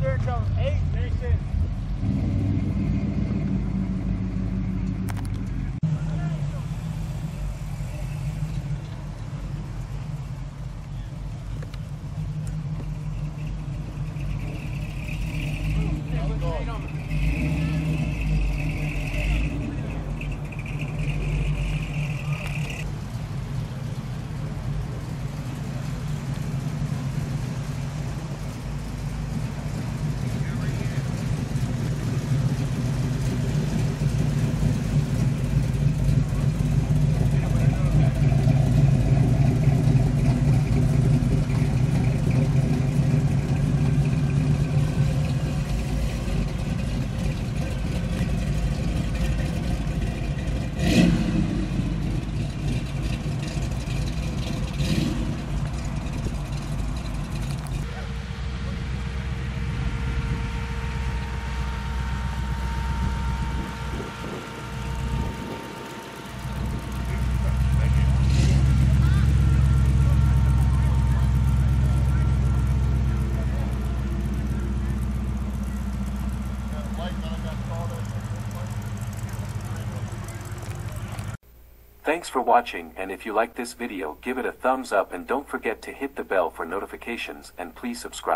There until eight. They Thanks for watching and if you like this video give it a thumbs up and don't forget to hit the bell for notifications and please subscribe.